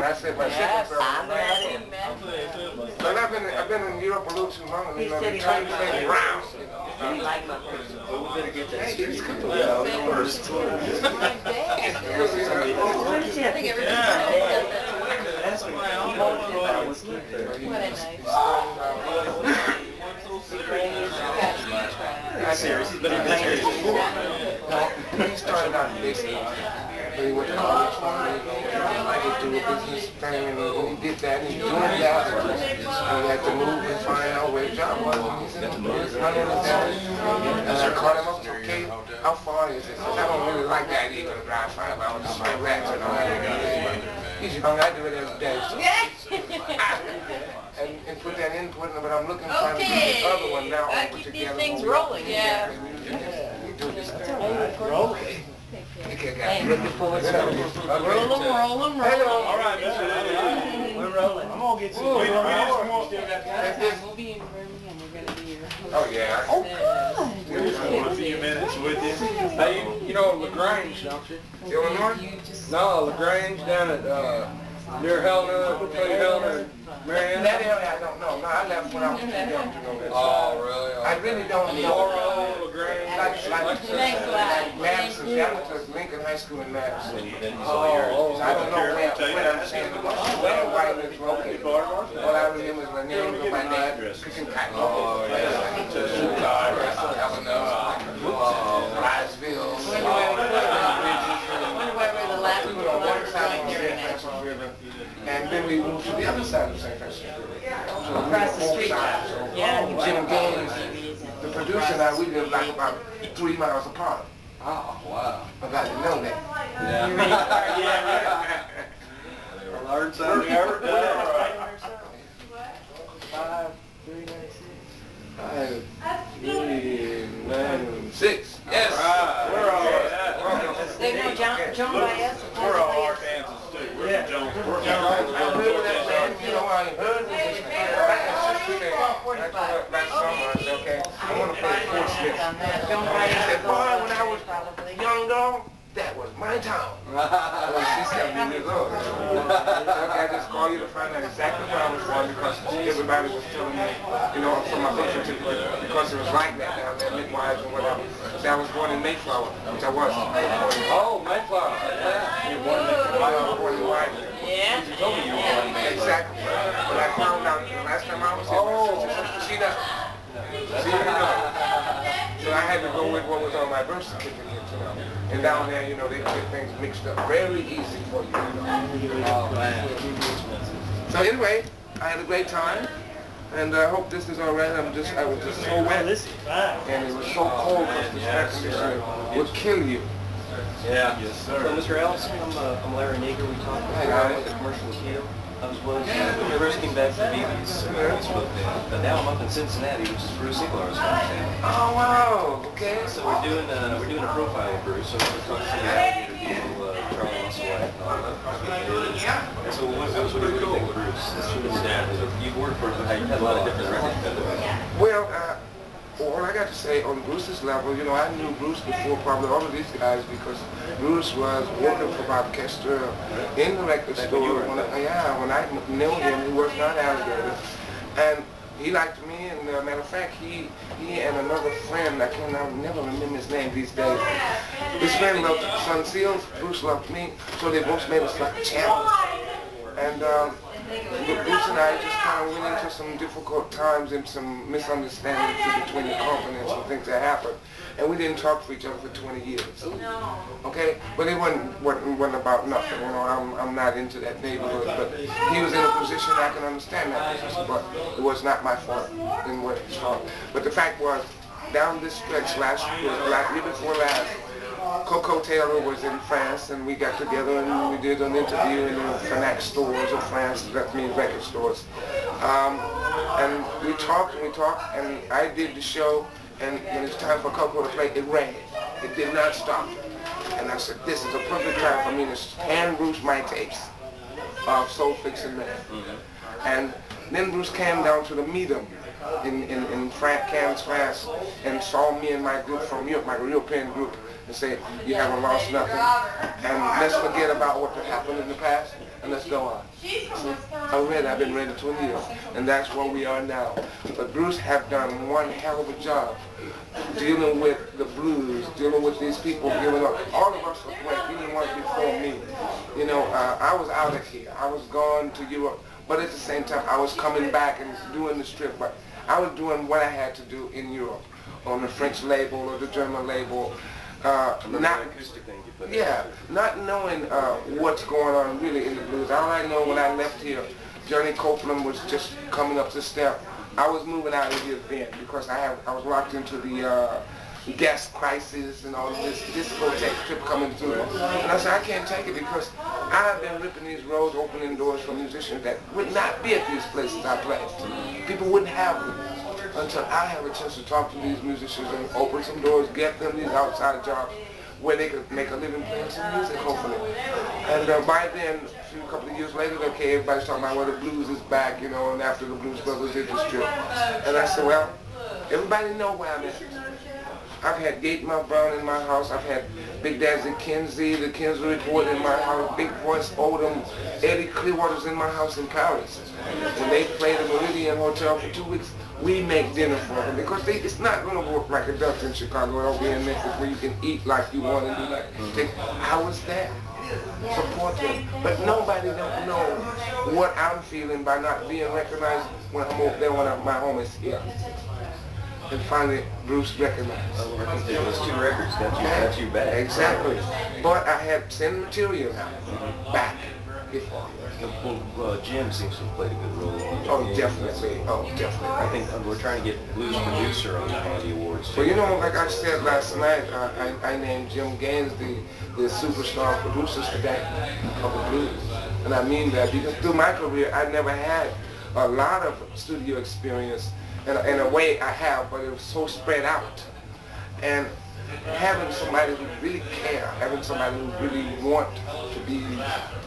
when I said my Yes, second I son. met him. But I've been, I've been in Europe a little too long, and He you know, said they he train liked my me hair. around. He liked my person. Well, we better get that Hey, series it's coming good. out first. What is he? I think everybody's That's what he wanted if I was keep there. I serious, but he started out in business. But he went to college me, do a business thing, and when he did that, and he doing that, and he had to move and find out where the job was, and he's in running his. And I called him up, okay, how far is it? Because I don't really like the idea of drive five hours to spend rats and all that. He's young, I do it every day. So. and, and put that input in, but I'm looking for Okay. the other one now. Uh, Gotta keep these things rolling, yeah. We do this thing. Rolling. Okay, Hey, looking forward to it. Roll 'em, roll 'em, roll 'em. All right, Mr. We're rolling. I'm gonna get some. Ooh, We- we just want- We'll be in Birmingham, we're gonna be here. Oh, yeah. Oh, We just want a few minutes with you. Hey, you know LaGrange, don't you? Illinois? No, LaGrange down at, uh, near Helena, between Helena and Marianna. That area I don't know. No, I left when I was too young to know that. Oh, really? I really don't know. Laurel, LaGrange. Like, like, Thanks a lot. like Madison, see, I went to Lincoln High School in Madison. Oh, I don't know where, where I'm saying, where White is located. All I remember is my name of my Cotton. Oh, yeah. Helena, Riceville. Wonder why we're the last We one were on one side of the here St. now. Francis River, and then we moved to the other side of St. Francis River. So Across the street. Yeah. Jim Gaines, the producer and I, we live like about three miles apart. Oh, wow. I didn't know that. Yeah. I learned something every day. Five, three, nine, six. Five, three, nine, six. Yes. Right. We're all right. They know John, John Baez. We're all Arkansas too. We're from Jones. We're I heard Fort Smith. John He said, Baez. boy, when I was a young dog, that was my town. Well, she's 70 years old. Okay, I just called you to find out exactly where I was from because everybody was telling me, you know, from my birth certificate, because it was like that down there, midwives and whatever. That I was born in Mayflower, which I was. Oh, Mayflower. Yeah. You're born in Mayflower, I was born in Widener. Yeah. Exactly. But I found out the last time I was here, Oh. she doesn't. She didn't know. So I had to go with what was on my birth certificate, you know. And down there, you know, they get things mixed up very easy for you, you know. Oh, man. So anyway, I had a great time, and I hope this is all right. I'm just, I was just so wet, This is fine. and it was so cold because this air conditioner would kill you. Yeah. Yes, sir. So, Mr. Allison, I'm, uh, I'm Larry Nager. We talked Hey, before Larry. about the commercial appeal. I was was uh, risking back to Beavis, but now I'm up in Cincinnati, which is Bruce Iglauer's hometown. Oh wow, okay. So we're doing uh, we're doing a profile of Bruce. So we're talking to the alligator people, uh, Charlie Musselwhite and all that. So what, what, what do you think of Bruce? You've worked for him. You've had a lot of different records. by the way. Well, uh, all I got to say on Bruce's level, you know, I knew Bruce before probably all of these guys because Bruce was working for Bob Koester in the record store. When. I, yeah, when I knew him, he worked on alligator. And he liked me, and uh, matter of fact, he he and another friend, I can I never remember his name these days. His friend loved Son Seals, Bruce loved me, so they both made us like challenge. And um, Bruce and I just kind of went into some difficult times and some misunderstandings between the company and some things that happened. And we didn't talk to each other for 20 years. Okay? But it wasn't, wasn't, wasn't about nothing. You know, I'm, I'm not into that neighborhood. But he was in a position I can understand that position. But it was not my fault in what his fault. But the fact was, down this stretch last year, last year before last, Koko Taylor was in France and we got together and we did an interview in the Fnac stores of France, that means record stores. Um, and we talked and we talked and I did the show and when it's time for Koko to play, it rained. It did not stop. And I said, this is a perfect time for me to hand Bruce my tapes of Soul Fixing Man. And then Bruce came down to the MIDEM in, in, in France, Cannes, France, and saw me and my group from Europe, my European group, and say, you haven't lost nothing. And let's forget about what happened in the past, and let's go on. I'm ready. I've been ready 20 years, and that's where we are now. But Bruce have done one hell of a job dealing with the blues, dealing with these people giving up. All of us went even one before me. You know, uh, I was out of here. I was gone to Europe, but at the same time, I was coming back and doing the strip. But I was doing what I had to do in Europe on the French label or the German label. Uh, not, acoustic thing you put yeah, not knowing uh, what's going on really in the blues. All I know when I left here, Johnny Copeland was just coming up the step. I was moving out of the event because I have I was locked into the uh, gas crisis and all of this discotheque trip coming through. And I said, I can't take it because I've been ripping these roads, opening doors for musicians that would not be at these places I played. People wouldn't have them until I have a chance to talk to these musicians and open some doors, get them these outside jobs where they could make a living playing some music, hopefully. And uh, by then, a couple of years later, okay, everybody's talking about, well, the blues is back, you know, and after the Blues Brothers did the strip. And I said, well, everybody know where I'm at. I've had Gatemouth Brown in my house. I've had Big Daddy Kinsey, the Kinsey Report in my house, Big Voice Odom, Eddy Clearwater's in my house in Paris. When they played the Meridian Hotel for two weeks, we make dinner for them because they, it's not going to work like it does in Chicago or over in Memphis where you can eat like you want and do like. Mm-hmm. Take, I was there. Support them. But nobody don't know what I'm feeling by not being recognized when I'm over there when I'm, my home is here. And finally, Bruce recognized. Oh, I think those two records got you, got you back. Exactly. But I had sent material out mm-hmm. back before. Well, uh, Jim seems to have played a good role. Oh, it. definitely. Oh, definitely. I think uh, we're trying to get Blues Producer on the Handy Awards. Well, you know, like I said last night, uh, I, I named Jim Gaines the, the superstar producers today of the blues. And I mean that because through my career, I never had a lot of studio experience. In a, in a way, I have, but it was so spread out. And having somebody who really care, having somebody who really want to be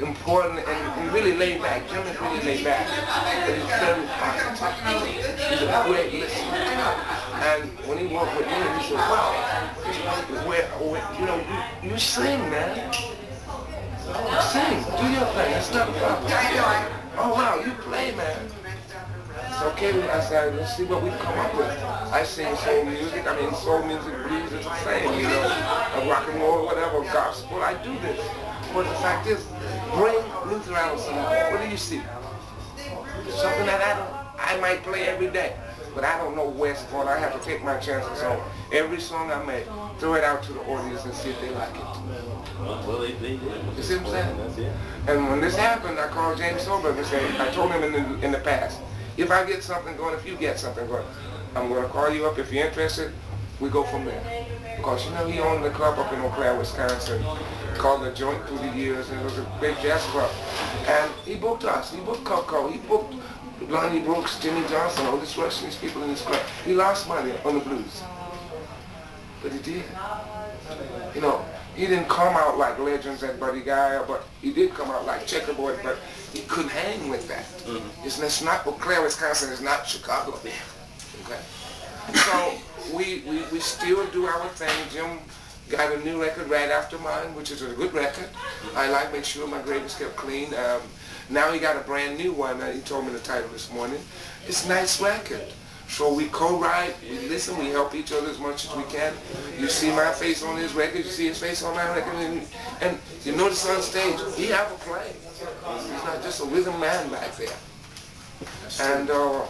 important and, really laid back. Jim is really laid back. And he's very positive. He's a great listener. And when he worked with me, he said, wow, where, where, you know, you, you sing, man. Oh, sing, do your thing. It's not a problem. Oh, wow, you play, man. Okay. I said, let's see what we come up with. I sing soul music. I mean, soul music, blues, it's the same, you know. Rock and roll, whatever, gospel. I do this. But the fact is, bring Luther Allison. What do you see? Something that I don't, I might play every day. But I don't know where it's going. I have to take my chances on every song I make. Throw it out to the audience and see if they like it. Well, they, they. You see what I'm saying? And when this happened, I called James Solberg and said, I told him in the, in the past, if I get something going, if you get something going, I'm going to call you up. If you're interested, we go from there. Because, you know, he owned the club up in Eau Claire, Wisconsin, called the Joint through the years, and it was a great jazz club. And he booked us. He booked Koko. He booked Lonnie Brooks, Jimmy Johnson, all these Russian people in this club. He lost money on the blues. But he did. You know, he didn't come out like legends and Buddy Guy, but he did come out like Checkerboard, but he couldn't hang with that. It's, it's not Eau Claire, Wisconsin. It's not Chicago. Okay. So we, we, we still do our thing. Jim got a new record right after mine, which is a good record. I like make sure my grave is kept clean. Um, now he got a brand new one. Uh, he told me the title this morning. It's a nice record. So we co-write, we listen, we help each other as much as we can. You see my face on his record, you see his face on my record, and, and you notice on stage, he have a play. He's not just a rhythm man back there. And uh,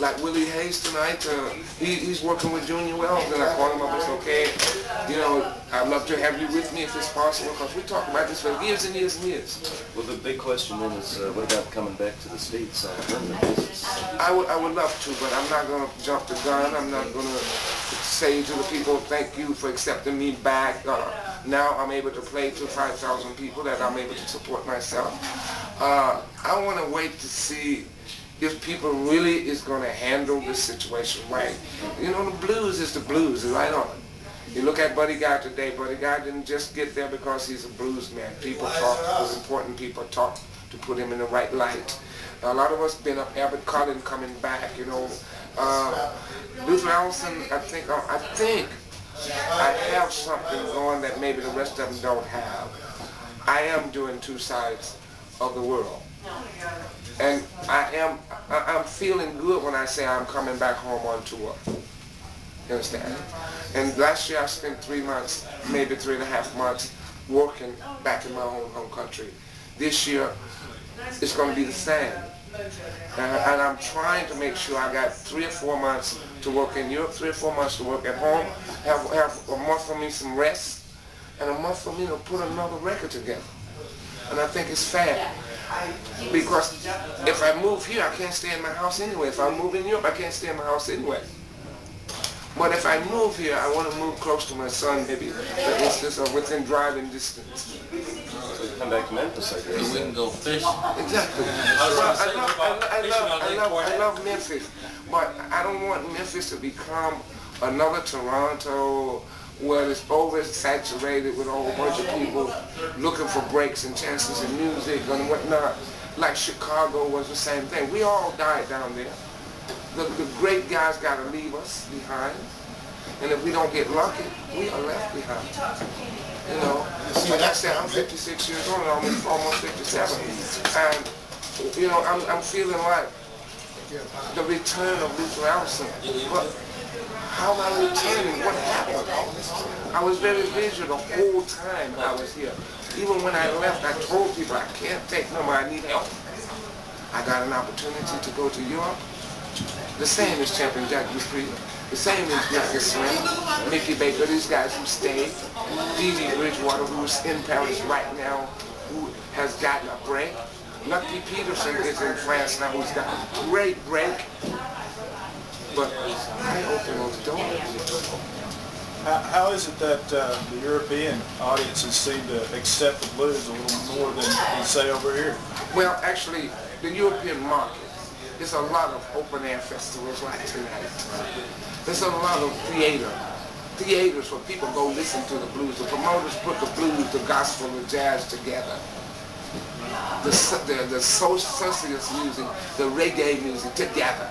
like Willie Hayes tonight, uh, he, he's working with Junior Wells, and I called him up and said, okay, you know, I'd love to have you with me if it's possible, because we talked about this for years and years and years. Well, the big question then is, uh, what about coming back to the States on a permanent basis? I would, I would love to, but I'm not going to jump the gun. I'm not going to say to the people, thank you for accepting me back. Uh, now I'm able to play to 5,000 people that I'm able to support myself. Uh, I want to wait to see if people really is going to handle this situation right. You know, the blues is the blues, right on. You look at Buddy Guy today, Buddy Guy didn't just get there because he's a blues man. People talk, those important people talk to put him in the right light. A lot of us been up, Albert Collins coming back, you know, Uh, Luther Allison, I think, uh, I think I have something going that maybe the rest of them don't have. I am doing two sides of the world. And I am, I, I'm feeling good when I say I'm coming back home on tour. You understand? And last year I spent three months, maybe three and a half months, working back in my own home country. This year, it's going to be the same. And, and I'm trying to make sure I got three or four months to work in Europe, three or four months to work at home, have, have a month for me some rest, and a month for me to put another record together. And I think it's fair. Because if I move here, I can't stay in my house anyway. If I move in Europe, I can't stay in my house anyway. But if I move here, I want to move close to my son, maybe, for instance, or within driving distance. Come back to Memphis, I guess. We can go fishing. Exactly. was Well, gonna I love, I, I, love, I, Lake love, I Forest. love Memphis, but I don't want Memphis to become another Toronto where it's oversaturated with a whole bunch of people looking for breaks and chances in music and whatnot. Like Chicago was the same thing. We all died down there. The, the great guys got to leave us behind. And if we don't get lucky, we are left behind. You know, like I said, I'm 56 years old and almost, almost 57. And, you know, I'm, I'm feeling like the return of Luther Allison. But how am I returning? What happened? I was very visual the whole time I was here. Even when I left, I told people I can't take no more, I need help. I got an opportunity to go to Europe. The same as Champion Jack Dupree. The same as Jackie Slim, Mickey Baker, these guys who stayed. Dee Dee Bridgewater, who's in Paris right now, who has gotten a break. Lucky Peterson is in France now, who's got a great break. But I open those doors. How, how is it that uh, the European audiences seem to accept the blues a little more than, than say over here? Well, actually, the European market, there's a lot of open air festivals like tonight. There's a lot of theater, theaters where people go listen to the blues. The promoters put the blues, the gospel, the jazz together. The, so- the, the so- socialist music, the reggae music together.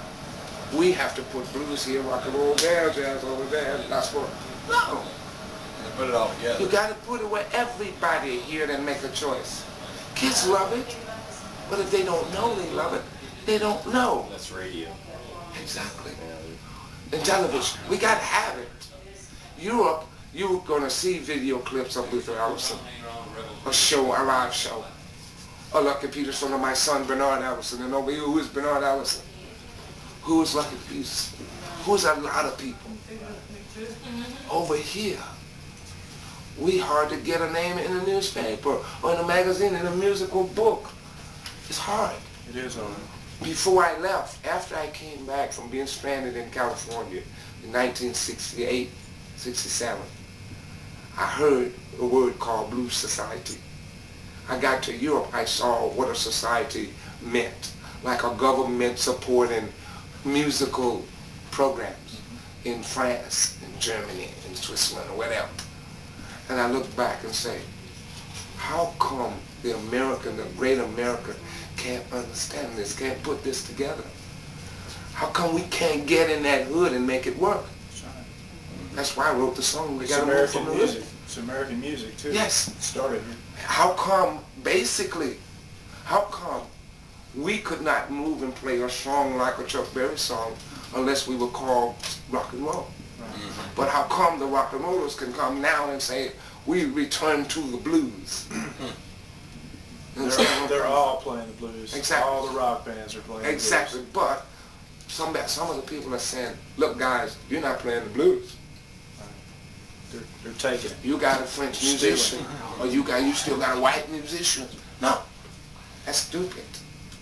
We have to put blues here, rock and roll there, jazz over there, gospel. No. Put it all together. You got to put it where everybody here and make a choice. Kids love it, but if they don't know they love it, they don't know. That's radio. Exactly. And television, we got to have it. Europe, you're going to see video clips of Luther Allison, a show, a live show. A Lucky Peterson of my son Bernard Allison, and over here, who is Bernard Allison? Who is Lucky Peterson? Who's a lot of people? Over here, we hard to get a name in a newspaper or in a magazine, in a musical book. It's hard. It is hard. Before I left, after I came back from being stranded in California in 1968, 67, I heard a word called Blue Society. I got to Europe, I saw what a society meant, like a government supporting musical programs mm-hmm. in France, in Germany, in Switzerland, or whatever. And I look back and say, how come the American, the great America, can't understand this, can't put this together? How come we can't get in that hood and make it work? That's mm-hmm. why I wrote the song, We It's Move American from the music. Hood. It's American music too. Yes. It started. How come, basically, how come we could not move and play a song like a Chuck Berry song unless we were called rock and roll? Mm-hmm. But how come the rock and rollers can come now and say, we return to the blues? You understand what They're, they're all playing the blues. Exactly. All the rock bands are playing Exactly, but some, some of the people are saying, look guys, you're not playing the blues. blues. They're, they're taking it. You got a French musician, or you got you still got a white musician. No, that's stupid.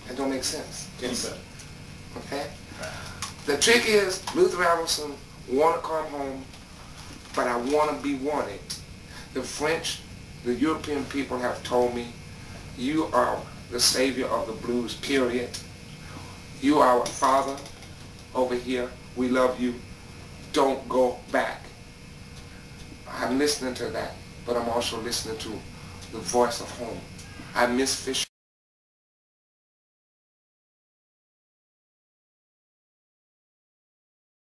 That don't make sense. Anybody. Okay. The trick is Luther Allison want to come home, but I want to be wanted. The French, the European people have told me, you are the savior of the blues. Period. You are our father over here. We love you. Don't go back. I'm listening to that, but I'm also listening to the voice of home. I miss Fisher.